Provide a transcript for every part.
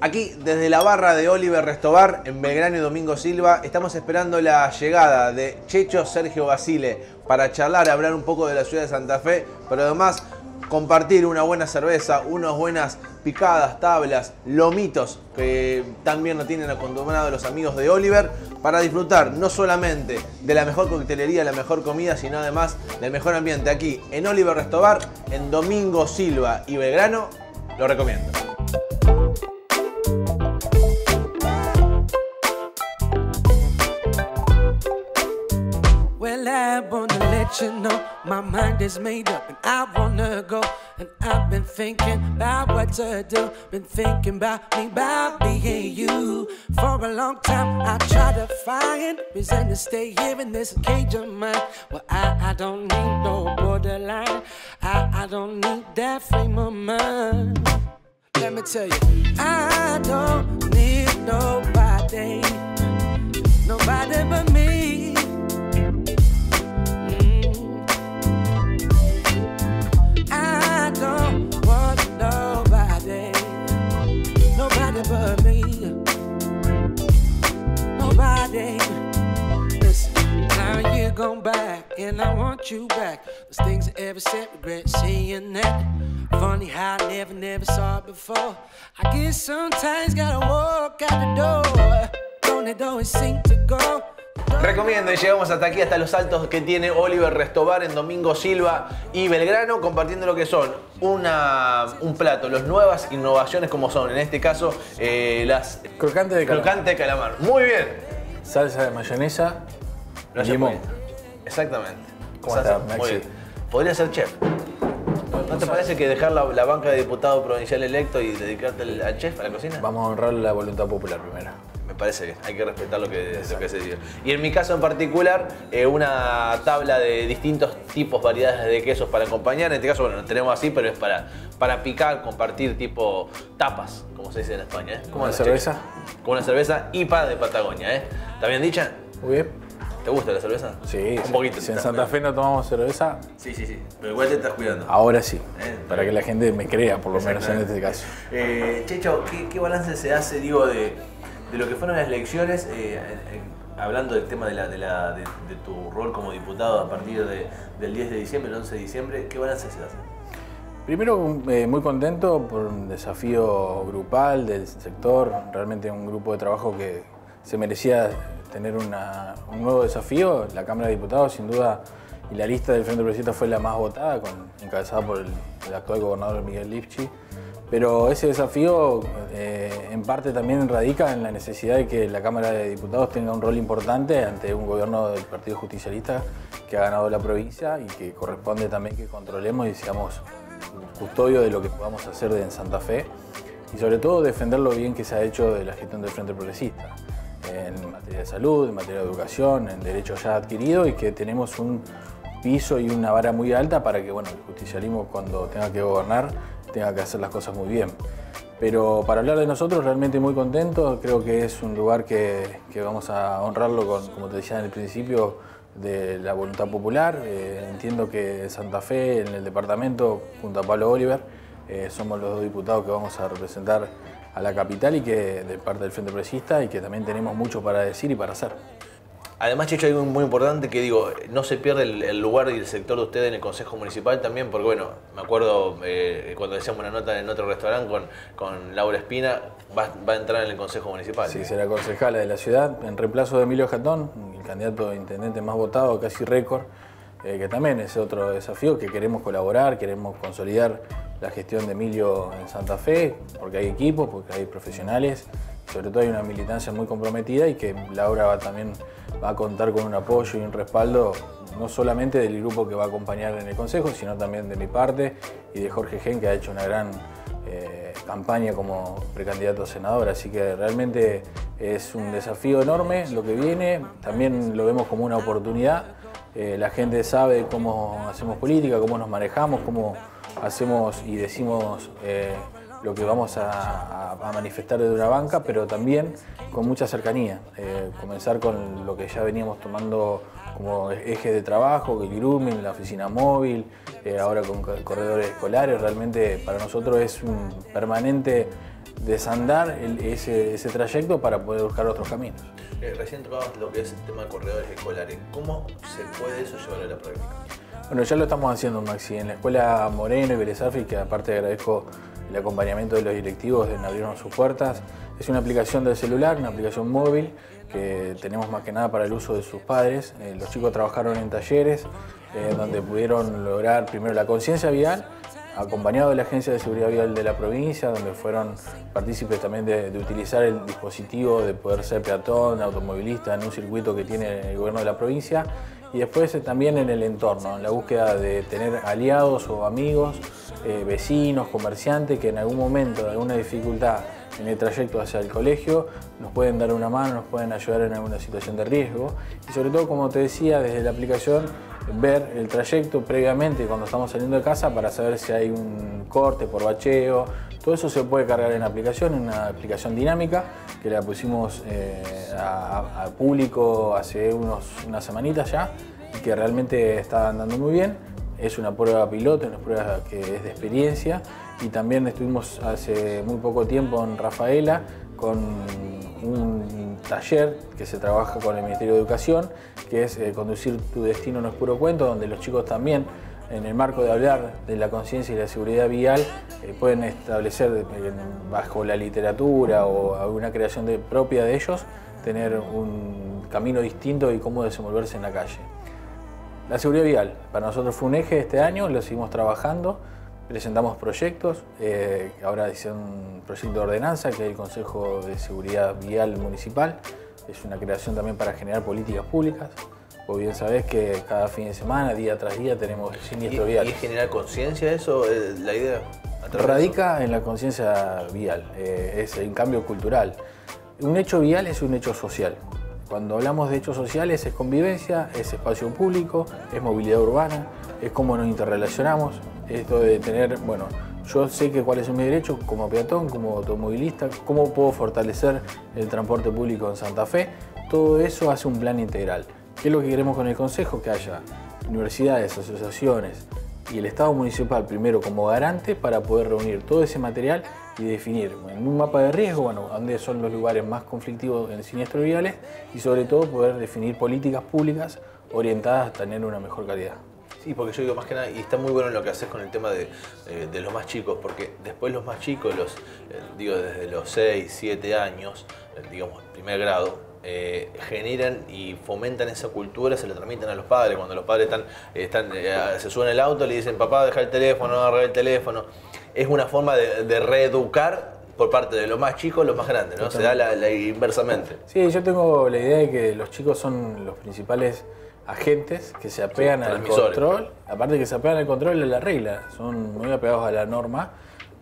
Aquí, desde la barra de Oliver Restobar, en Belgrano y Domingo Silva, estamos esperando la llegada de Checho Sergio Basile para charlar, hablar un poco de la ciudad de Santa Fe, pero además compartir una buena cerveza, unas buenas picadas, tablas, lomitos que también lo tienen acostumbrados los amigos de Oliver para disfrutar no solamente de la mejor coctelería, la mejor comida, sino además del mejor ambiente aquí en Oliver Restobar, en Domingo Silva y Belgrano. Lo recomiendo. Let you know my mind is made up and I wanna go. And I've been thinking about what to do. Been thinking about me, about being you. For a long time, I tried to find reason to stay here in this cage of mine. Well, I, I don't need no borderline. I, I don't need that frame of mind. Let me tell you, I don't need nobody, nobody but me. Gone back, and I want you back. Those things I ever said, regret seeing that. Funny how I never, never saw it before. I guess sometimes gotta walk out the door. Don't it always seem to go? Recomiendo y llegamos hasta aquí, hasta los altos que tiene Oliver Restobar en Domingo Silva y Belgrano, compartiendo lo que son una, un plato, las nuevas innovaciones como son, en este caso, eh, las Crocante de calamar. crocante de calamar. Muy bien. Salsa de mayonesa limón. Exactamente. ¿Cómo está, Muy bien. Podría ser chef. ¿No te parece que dejar la, la banca de diputado provincial electo y dedicarte al, al chef, a la cocina? Vamos a honrar la voluntad popular primero. Me parece bien, hay que respetar lo que, lo que se diga. Y en mi caso en particular, eh, una tabla de distintos tipos, variedades de quesos para acompañar. En este caso, bueno, lo tenemos así, pero es para, para picar, compartir tipo tapas, como se dice en España. ¿eh? ¿Como una cerveza? Como una cerveza IPA de Patagonia. ¿eh? ¿Está bien dicha? Muy bien. ¿Te gusta la cerveza? Sí. Un poquito. Si en Santa Fe no tomamos cerveza. Sí, sí, sí. Pero igual te estás cuidando. ahora sí. Eh, Para que la gente me crea, por lo menos en este caso. Eh, Checho, ¿qué, qué balance se hace, digo, de, de lo que fueron las elecciones, eh, hablando del tema de, la, de, la- de- de tu rol como diputado a partir de- del 10 de diciembre, el 11 de diciembre, ¿qué balance se hace? Primero, eh, muy contento por un desafío grupal del sector, realmente un grupo de trabajo que se merecía tener un nuevo desafío. La Cámara de Diputados, sin duda, y la lista del Frente Progresista fue la más votada, encabezada por el, actual gobernador Miguel Lipchi. Pero ese desafío eh, en parte también radica en la necesidad de que la Cámara de Diputados tenga un rol importante ante un gobierno del Partido Justicialista que ha ganado la provincia y que corresponde también que controlemos y seamos custodio de lo que podamos hacer en Santa Fe y sobre todo defender lo bien que se ha hecho de la gestión del Frente Progresista en materia de salud, en materia de educación, en derechos ya adquiridos y que tenemos un piso y una vara muy alta para que bueno, el justicialismo cuando tenga que gobernar tenga que hacer las cosas muy bien. Pero para hablar de nosotros, realmente muy contentos, creo que es un lugar que, que vamos a honrarlo con, como te decía en el principio, de la voluntad popular. Eh, entiendo que Santa Fe, en el departamento, junto a Pablo Oliver, eh, somos los dos diputados que vamos a representar a la capital y que de parte del Frente Progresista y que también tenemos mucho para decir y para hacer. Además, Checho, hay algo muy importante que digo, no se pierde el, el lugar y el sector de ustedes en el Consejo Municipal también, porque bueno, me acuerdo eh, cuando decíamos una nota en otro restaurante con, con Laura Espina, va, va a entrar en el Consejo Municipal. Sí, será concejala de la ciudad en reemplazo de Emilio Jatón, el candidato a intendente más votado, casi récord, eh, que también es otro desafío que queremos colaborar, queremos consolidar la gestión de Emilio en Santa Fe, porque hay equipos, porque hay profesionales, sobre todo hay una militancia muy comprometida y que Laura va también va a contar con un apoyo y un respaldo no solamente del grupo que va a acompañar en el Consejo, sino también de mi parte y de Jorge Gen, que ha hecho una gran eh, campaña como precandidato a senador, así que realmente es un desafío enorme lo que viene, también lo vemos como una oportunidad, Eh, la gente sabe cómo hacemos política, cómo nos manejamos, cómo hacemos y decimos eh, lo que vamos a, a manifestar desde una banca, pero también con mucha cercanía. Eh, comenzar con lo que ya veníamos tomando como eje de trabajo, el grooming, la oficina móvil, eh, ahora con corredores escolares, realmente para nosotros es un permanente desandar ese, ese, trayecto para poder buscar otros caminos. Eh, recién tocabas lo que es el tema de corredores escolares. ¿Cómo se puede eso llevar a la práctica? Bueno, ya lo estamos haciendo, Maxi. En la escuela Moreno y Vélez que aparte agradezco el acompañamiento de los directivos en abrirnos sus puertas, es una aplicación del celular, una aplicación móvil que tenemos más que nada para el uso de sus padres. Eh, los chicos trabajaron en talleres eh, donde pudieron lograr primero la conciencia vial, acompañado de la Agencia de Seguridad Vial de la provincia, donde fueron partícipes también de, utilizar el dispositivo de poder ser peatón, automovilista en un circuito que tiene el gobierno de la provincia. Y después eh, también en el entorno, en la búsqueda de tener aliados o amigos, vecinos, comerciantes que en algún momento de alguna dificultad en el trayecto hacia el colegio, nos pueden dar una mano, nos pueden ayudar en alguna situación de riesgo. Y sobre todo, como te decía, desde la aplicación ver el trayecto previamente cuando estamos saliendo de casa para saber si hay un corte por bacheo. Todo eso se puede cargar en aplicación, en una aplicación dinámica que la pusimos eh, al público hace unos, unas semanitas ya y que realmente está andando muy bien. Es una prueba piloto, una prueba que es de experiencia y también estuvimos hace muy poco tiempo en Rafaela con un taller que se trabaja con el Ministerio de Educación, que es eh, Conducir tu destino no es puro cuento, donde los chicos también, en el marco de hablar de la conciencia y la seguridad vial, eh, pueden establecer eh, bajo la literatura o alguna creación propia de ellos, tener un camino distinto y cómo desenvolverse en la calle. La seguridad vial para nosotros fue un eje este año, lo seguimos trabajando presentamos proyectos, eh, ahora hice un proyecto de ordenanza que es el Consejo de Seguridad Vial Municipal, es una creación también para generar políticas públicas. Vos bien sabés que cada fin de semana, día tras día, tenemos siniestro vial. ¿Y generar conciencia eso? Eh, ¿La idea? Radica en la conciencia vial, eh, es un cambio cultural. Un hecho vial es un hecho social. Cuando hablamos de hechos sociales es convivencia, es espacio público, es movilidad urbana, es cómo nos interrelacionamos, esto de tener, bueno, yo sé que cuáles son mis derechos como peatón, como automovilista, cómo puedo fortalecer el transporte público en Santa Fe. Todo eso hace un plan integral. ¿Qué es lo que queremos con el Consejo? Que haya universidades, asociaciones y el Estado municipal primero como garante para poder reunir todo ese material y definir en un mapa de riesgo, bueno, dónde son los lugares más conflictivos en siniestros viales y sobre todo poder definir políticas públicas orientadas a tener una mejor calidad. Sí, porque yo digo más que nada, y está muy bueno lo que haces con el tema de, eh, los más chicos, porque después los más chicos, los, eh, digo desde los 6, 7 años, eh, digamos, primer grado, generan y fomentan esa cultura, se la transmiten a los padres. Cuando los padres están, están se suben al auto, le dicen, papá, deja el teléfono, agarra el teléfono. Es una forma de, reeducar por parte de los más chicos los más grandes, ¿no? Se da la, inversamente. Sí, yo tengo la idea de que los chicos son los principales agentes que se apegan al control, aparte que se apegan al control de la regla, son muy apegados a la norma.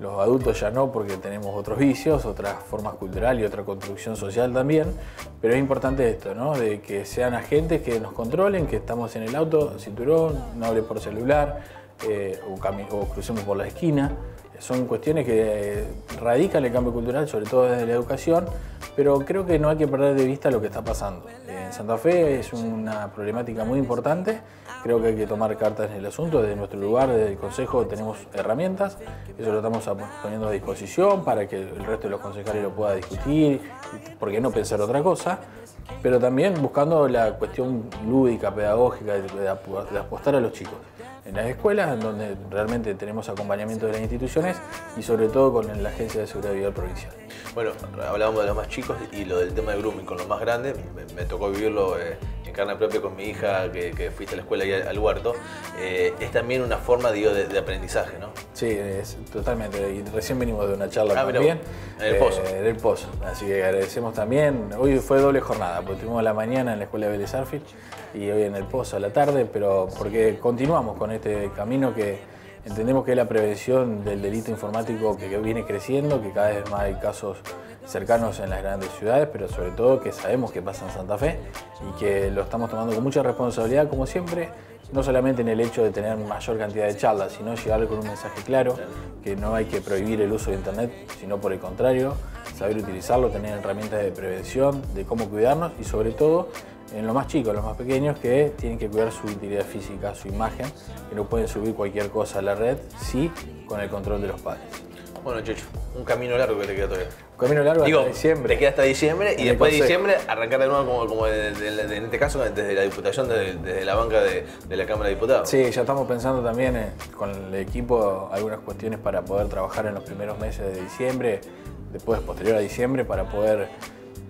Los adultos ya no, porque tenemos otros vicios, otras formas culturales y otra construcción social también. Pero es importante esto, ¿no? De que sean agentes que nos controlen, que estamos en el auto, cinturón, no hable por celular, eh, o, o, crucemos por la esquina. Son cuestiones que radican el cambio cultural, sobre todo desde la educación, pero creo que no hay que perder de vista lo que está pasando. En Santa Fe es una problemática muy importante, creo que hay que tomar cartas en el asunto, desde nuestro lugar, desde el Consejo tenemos herramientas, eso lo estamos poniendo a disposición para que el resto de los concejales lo pueda discutir, porque no pensar otra cosa, pero también buscando la cuestión lúdica, pedagógica, de apostar a los chicos en las escuelas, en donde realmente tenemos acompañamiento de las instituciones y sobre todo con la Agencia de Seguridad Vial Provincial. Bueno, hablábamos de los más chicos y lo del tema de grooming con los más grandes, me, tocó vivirlo eh, en carne propia con mi hija que, fuiste a la escuela y al, huerto. Eh, es también una forma, digo, de, aprendizaje, ¿no? Sí, es, totalmente. Y recién venimos de una charla ah, también. En el pozo. Eh, en el pozo. Así que agradecemos también. Hoy fue doble jornada, porque tuvimos la mañana en la escuela de Vélez y hoy en el pozo a la tarde, pero porque continuamos con este camino que entendemos que la prevención del delito informático que viene creciendo, que cada vez más hay casos cercanos en las grandes ciudades, pero sobre todo que sabemos que pasa en Santa Fe y que lo estamos tomando con mucha responsabilidad, como siempre, no solamente en el hecho de tener mayor cantidad de charlas, sino llegarle con un mensaje claro, que no hay que prohibir el uso de Internet, sino por el contrario, saber utilizarlo, tener herramientas de prevención, de cómo cuidarnos y sobre todo en los más chicos, los más pequeños, que tienen que cuidar su integridad física, su imagen, que no pueden subir cualquier cosa a la red, sí con el control de los padres. Bueno, Checho, un camino largo que le queda todavía. Un camino largo Digo, hasta diciembre. Te queda hasta diciembre y después de diciembre arrancar de nuevo como, como de- de- de- en este caso desde la Diputación, desde, desde la banca de, de la Cámara de Diputados. Sí, ya estamos pensando también eh, con el equipo algunas cuestiones para poder trabajar en los primeros meses de diciembre, después posterior a diciembre, para poder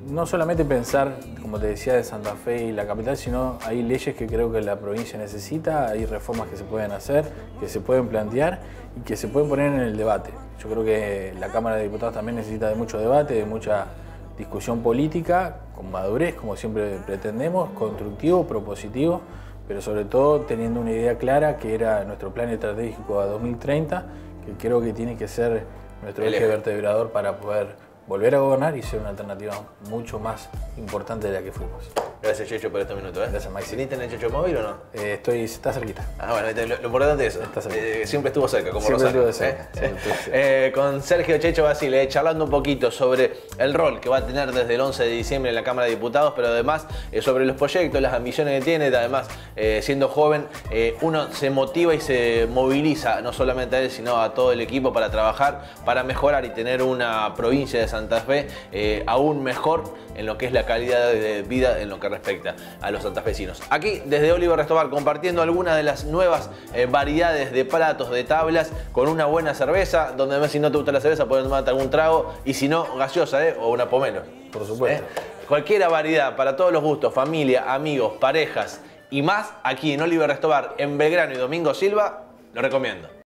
no solamente pensar, como te decía, de Santa Fe y la capital, sino hay leyes que creo que la provincia necesita, hay reformas que se pueden hacer, que se pueden plantear y que se pueden poner en el debate. Yo creo que la Cámara de Diputados también necesita de mucho debate, de mucha discusión política, con madurez, como siempre pretendemos, constructivo, propositivo, pero sobre todo teniendo una idea clara que era nuestro plan estratégico a 2030, que creo que tiene que ser nuestro eje. vertebrador para poder volver a gobernar y ser una alternativa mucho más importante de la que fuimos. Gracias, Checho, por estos minutos. ¿eh? Gracias, Maxi. ¿Viniste en el Checho móvil o no? Eh, estoy, está cerquita. Ah, bueno, lo, lo importante es eso. Está. Eh, siempre estuvo cerca, como Siempre estuvo cerca, ¿eh? siempre estuvo cerca. Con Sergio Checho Basile, charlando un poquito sobre el rol que va a tener desde el 11 de diciembre en la Cámara de Diputados, pero además sobre los proyectos, las ambiciones que tiene. Además, siendo joven, uno se motiva y se moviliza, no solamente a él, sino a todo el equipo para trabajar, para mejorar y tener una provincia de Santa Fe eh, aún mejor en lo que es la calidad de vida en lo que respecta a los santafesinos. Aquí desde Oliver Restobar compartiendo algunas de las nuevas eh, variedades de platos, de tablas, con una buena cerveza, donde además si no te gusta la cerveza puedes tomarte algún trago y si no, gaseosa ¿eh? o una pomelo. Por supuesto. ¿Eh? Cualquiera variedad para todos los gustos, familia, amigos, parejas y más, aquí en Oliver Restobar, en Belgrano y Domingo Silva, lo recomiendo.